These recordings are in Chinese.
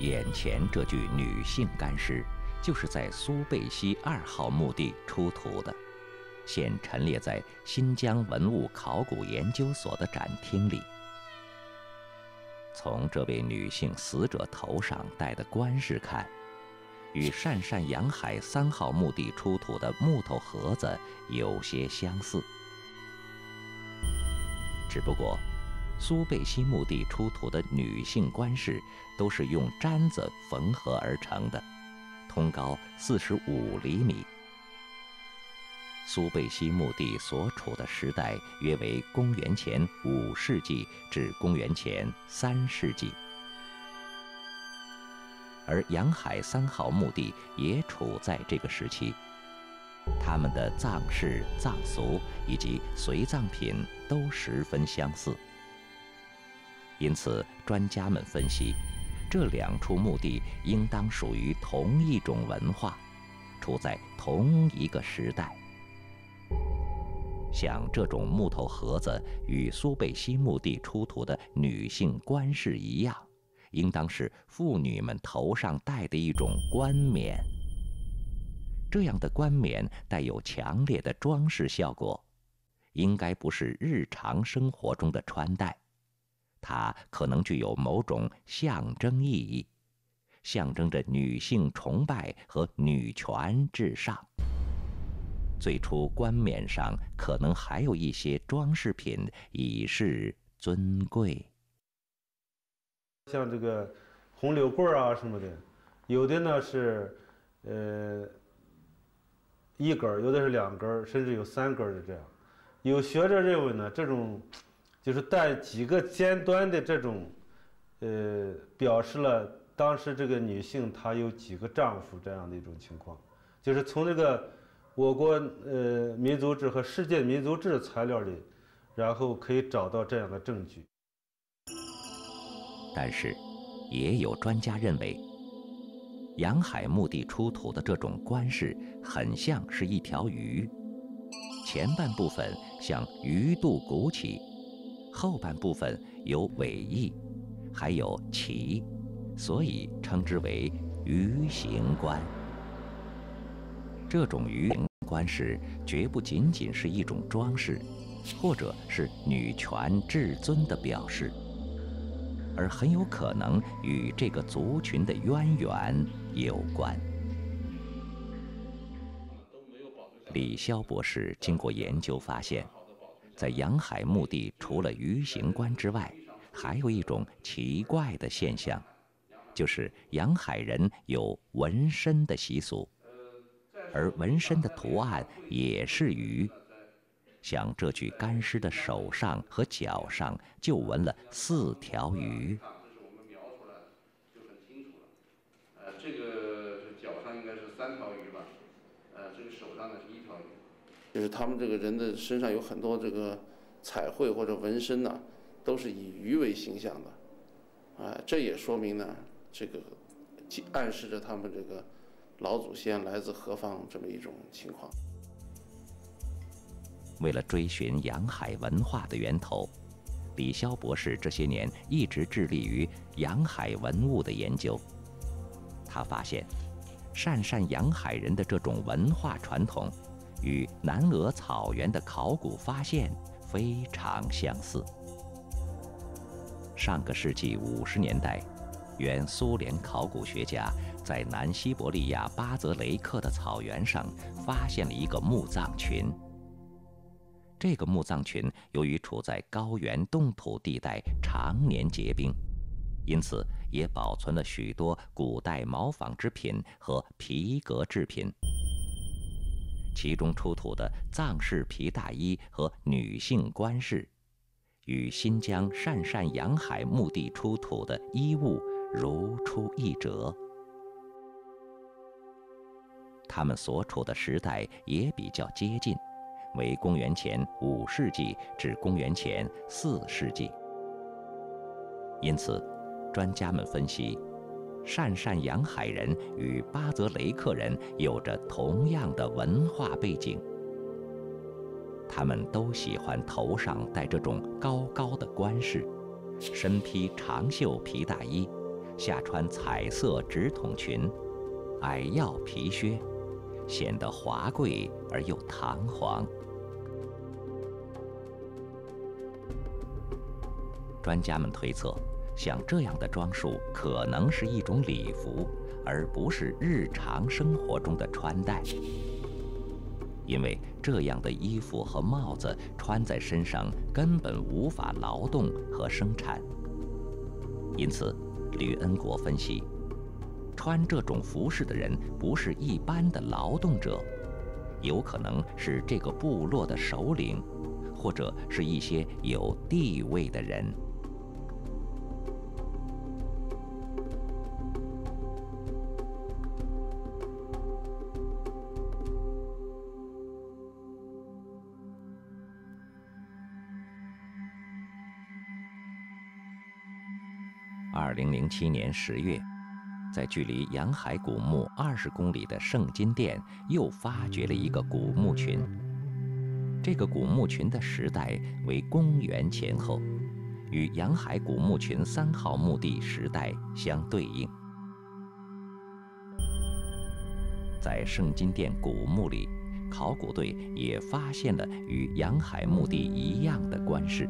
眼前这具女性干尸，就是在苏贝西二号墓地出土的，现陈列在新疆文物考古研究所的展厅里。从这位女性死者头上戴的冠饰看，与鄯善洋海三号墓地出土的木头盒子有些相似。只不过，苏贝西墓地出土的女性冠饰都是用毡子缝合而成的，通高四十五厘米。苏贝西墓地所处的时代约为公元前五世纪至公元前三世纪，而洋海三号墓地也处在这个时期。他们的葬式、葬俗以及随葬品都十分相似，因此专家们分析，这两处墓地应当属于同一种文化，处在同一个时代。像这种木头盒子与苏贝西墓地出土的女性冠饰一样，应当是妇女们头上戴的一种冠冕。这样的冠冕带有强烈的装饰效果，应该不是日常生活中的穿戴，它可能具有某种象征意义，象征着女性崇拜和女权至上。最初冠冕上可能还有一些装饰品，以示尊贵。像这个红柳棍啊什么的，有的呢是，呃，一根儿，有的是两根儿，甚至有三根儿的这样。有学者认为呢，这种就是带几个尖端的这种，呃，表示了当时这个女性她有几个丈夫这样的一种情况，就是从这个。我国呃民族志和世界民族志材料里，然后可以找到这样的证据。但是，也有专家认为，洋海墓地出土的这种冠饰很像是一条鱼，前半部分像鱼肚鼓起，后半部分有尾翼，还有鳍，所以称之为鱼形冠。这种鱼形。冠饰绝不仅仅是一种装饰，或者是女权至尊的表示，而很有可能与这个族群的渊源有关。李潇博士经过研究发现，在洋海墓地，除了鱼形棺之外，还有一种奇怪的现象，就是洋海人有纹身的习俗。而纹身的图案也是鱼，像这具干尸的手上和脚上就纹了四条鱼。这是我们描出来就很清楚了。呃，这个脚上应该是三条鱼吧？呃，这个手上呢是一条鱼。就是他们这个人的身上有很多这个彩绘或者纹身呢，都是以鱼为形象的。啊，这也说明呢，这个暗示着他们这个。老祖先来自何方？这么一种情况。为了追寻洋海文化的源头，李潇博士这些年一直致力于洋海文物的研究。他发现，鄯善洋海人的这种文化传统，与南俄草原的考古发现非常相似。上个世纪五十年代，原苏联考古学家。在南西伯利亚巴泽雷克的草原上，发现了一个墓葬群。这个墓葬群由于处在高原冻土地带，常年结冰，因此也保存了许多古代毛纺织品和皮革制品。其中出土的藏式皮大衣和女性冠饰，与新疆鄯善洋海墓地出土的衣物如出一辙。他们所处的时代也比较接近，为公元前五世纪至公元前四世纪。因此，专家们分析，鄯善洋海人与巴泽雷克人有着同样的文化背景。他们都喜欢头上戴这种高高的冠饰，身披长袖皮大衣，下穿彩色直筒裙，矮腰皮靴，显得华贵而又堂皇。专家们推测，像这样的装束可能是一种礼服，而不是日常生活中的穿戴。因为这样的衣服和帽子穿在身上根本无法劳动和生产。因此，吕恩国分析，穿这种服饰的人不是一般的劳动者，有可能是这个部落的首领，或者是一些有地位的人。二零零七年十月，在距离洋海古墓二十公里的圣金殿又发掘了一个古墓群。这个古墓群的时代为公元前后，与洋海古墓群三号墓地时代相对应。在圣金殿古墓里，考古队也发现了与洋海墓地一样的棺饰。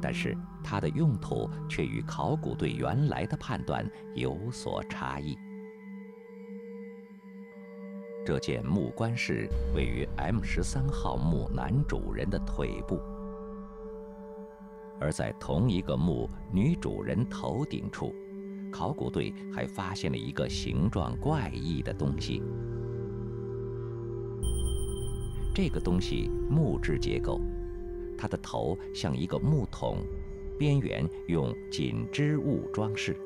但是它的用途却与考古队原来的判断有所差异。这件木棺是位于 M 十三号墓男主人的腿部，而在同一个墓女主人头顶处，考古队还发现了一个形状怪异的东西。这个东西木质结构。它的头像一个木桶，边缘用锦织物装饰。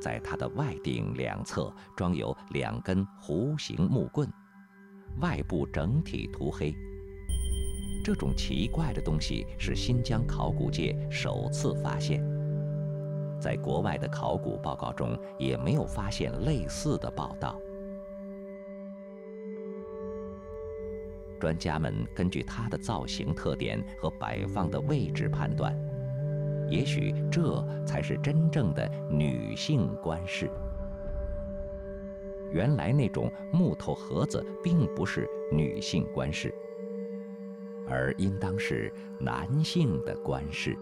在它的外顶两侧装有两根弧形木棍，外部整体涂黑。这种奇怪的东西是新疆考古界首次发现，在国外的考古报告中也没有发现类似的报道。专家们根据它的造型特点和摆放的位置判断，也许这才是真正的女性官饰。原来那种木头盒子并不是女性官饰，而应当是男性的棺饰。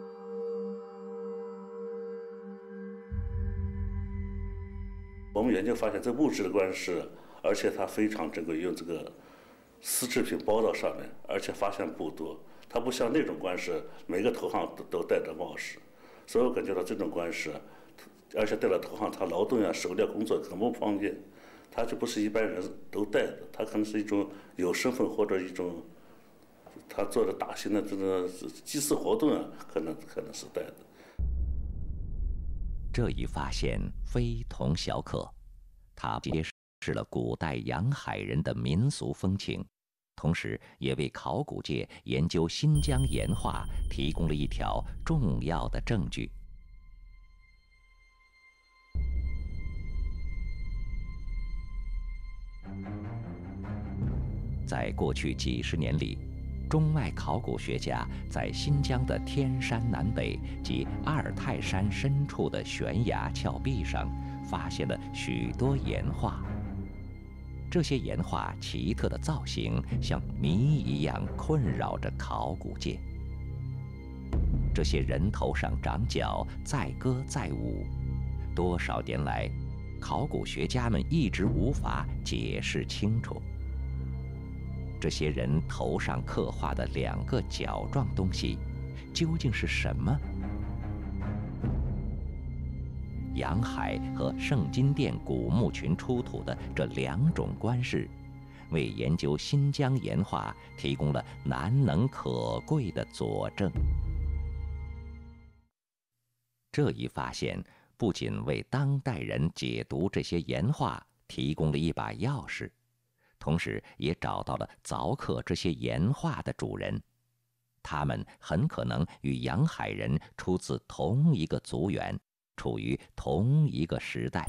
我们研究发现，这木质的棺饰，而且它非常珍贵，用这个。丝制品包到上面，而且发现不多。它不像那种官饰，每个头上都都戴着帽饰，所以我感觉到这种官饰，而且戴在头上，他劳动呀、狩猎工作很不方便。他就不是一般人都戴的，他可能是一种有身份或者一种，他做的大型的这个祭祀活动啊，可能可能是戴的。这一发现非同小可，它揭示了古代洋海人的民俗风情。同时，也为考古界研究新疆岩画提供了一条重要的证据。在过去几十年里，中外考古学家在新疆的天山南北及阿尔泰山深处的悬崖峭壁上，发现了许多岩画。这些岩画奇特的造型像谜一样困扰着考古界。这些人头上长角，载歌载舞，多少年来，考古学家们一直无法解释清楚。这些人头上刻画的两个角状东西，究竟是什么？洋海和圣金殿古墓群出土的这两种棺饰，为研究新疆岩画提供了难能可贵的佐证。这一发现不仅为当代人解读这些岩画提供了一把钥匙，同时也找到了凿刻这些岩画的主人，他们很可能与洋海人出自同一个族源。处于同一个时代，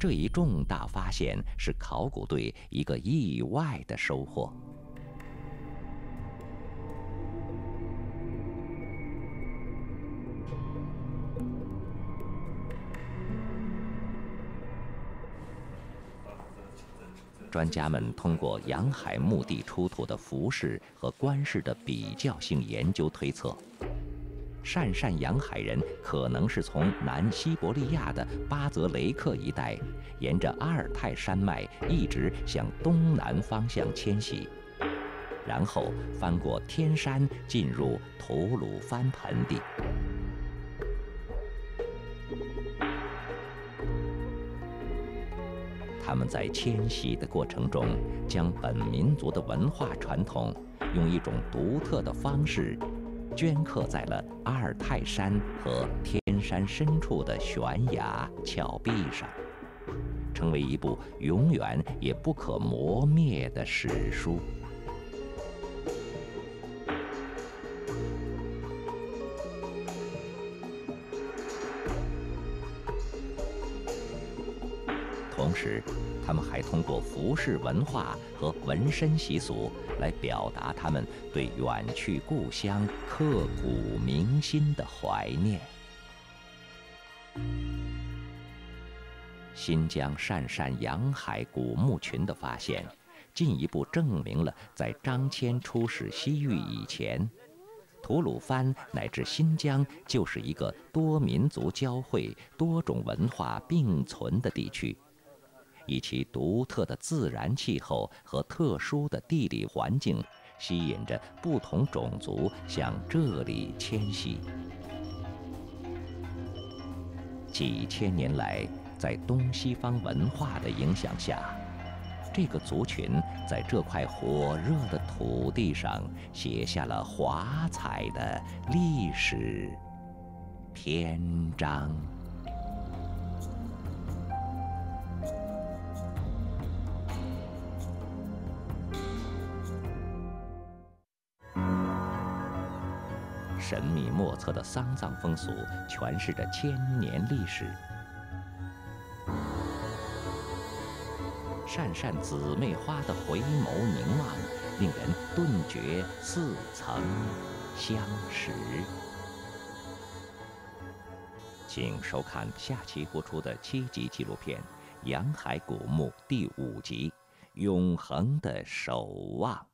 这一重大发现是考古队一个意外的收获。专家们通过杨海墓地出土的服饰和官饰的比较性研究推测。鄯善洋海人可能是从南西伯利亚的巴泽雷克一带，沿着阿尔泰山脉一直向东南方向迁徙，然后翻过天山进入吐鲁番盆地。他们在迁徙的过程中，将本民族的文化传统用一种独特的方式，镌刻在了阿尔泰山和天山深处的悬崖峭壁上，成为一部永远也不可磨灭的史书。同时，他们还通过服饰文化和纹身习俗来表达他们对远去故乡、刻骨铭心的怀念。新疆鄯善洋海古墓群的发现，进一步证明了在张骞出使西域以前，吐鲁番乃至新疆就是一个多民族交汇、多种文化并存的地区。以其独特的自然气候和特殊的地理环境，吸引着不同种族向这里迁徙。几千年来，在东西方文化的影响下，这个族群在这块火热的土地上写下了华彩的历史篇章。神秘莫测的丧葬风俗，诠释着千年历史。鄯善姊妹花的回眸凝望，令人顿觉似曾相识。请收看下期播出的七集纪录片《洋海古墓》第五集《永恒的守望》。